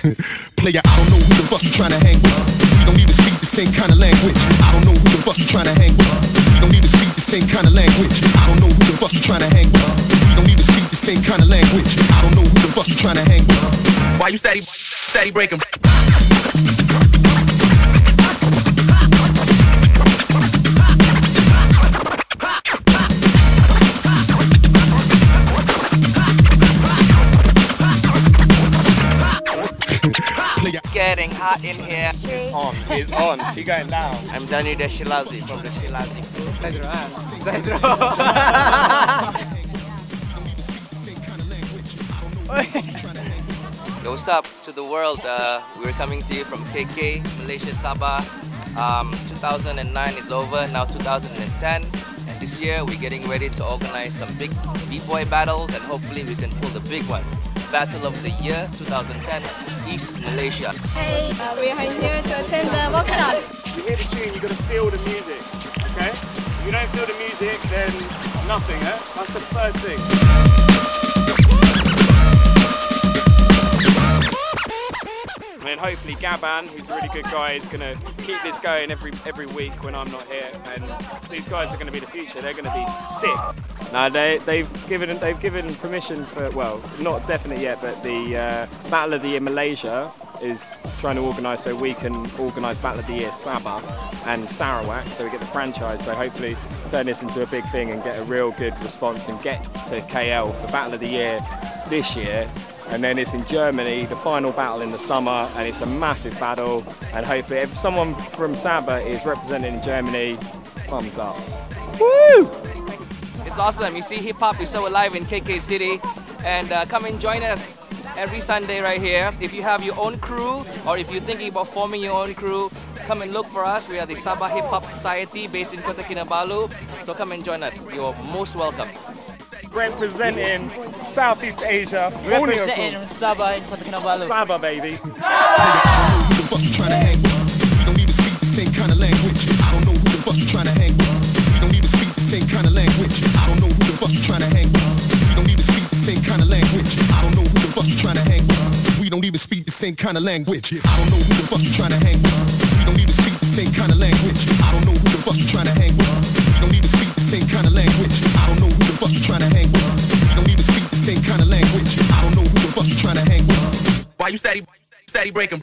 Player, I don't know who the fuck you trying to hang with. We don't even speak the same kind of language. I don't know who the fuck you trying to hang with. We don't even speak the same kind of language. I don't know who the fuck you trying to hang with. We don't even speak the same kind of language. I don't know who the fuck you trying to hang with. Why you steady, steady breaking? Hot in here. It's on. It's on. She going down. I'm Danny the Shilazi from the Shilazi crew. Yo, what's up to the world? Uh, we're coming to you from KK, Malaysia, Sabah. Um, 2009 is over, now 2010. And this year we're getting ready to organize some big B-boy battles and hopefully we can pull the big one. Battle of the Year 2010, East Malaysia. Hey, uh, we are here to attend the workshop. You hear the tune, you gotta feel the music. Okay? If you don't feel the music, then nothing, eh? That's the first thing. Hopefully Gaban, who's a really good guy, is going to keep this going every every week when I'm not here. And these guys are going to be the future. They're going to be sick. No, they they've given they've given permission for well, not definite yet, but the uh, Battle of the Year Malaysia is trying to organise so we can organise Battle of the Year Sabah and Sarawak, so we get the franchise. So hopefully turn this into a big thing and get a real good response and get to KL for Battle of the Year this year and then it's in Germany, the final battle in the summer, and it's a massive battle. And hopefully, if someone from Sabah is represented in Germany, thumbs up. Woo! It's awesome. You see, hip hop is so alive in KK City, and uh, come and join us every Sunday right here. If you have your own crew, or if you're thinking about forming your own crew, come and look for us. We are the Sabah Hip Hop Society based in Kota Kinabalu. So come and join us. You're most welcome. Representing Southeast Asia, owning a. Sabah in Kota Kinabalu. Sabah, baby. who the fuck you trying to hang with? We don't even speak the same kind of language. I don't know who the fuck you trying to hang with. We don't even speak the same kind of language. I don't know who the fuck you trying to hang with. We don't even speak the same kind of language. I don't know who the fuck you trying to hang with. We don't even speak the same kind of language. I don't know who the fuck you trying to hang with. We don't even speak the same kind of language. I don't know who the fuck you trying to hang with. We don't even speak the same kind of language. I don't know who the fuck you trying to of language. I don't know who the fuck you trying to hang with. Why you steady, steady breaking?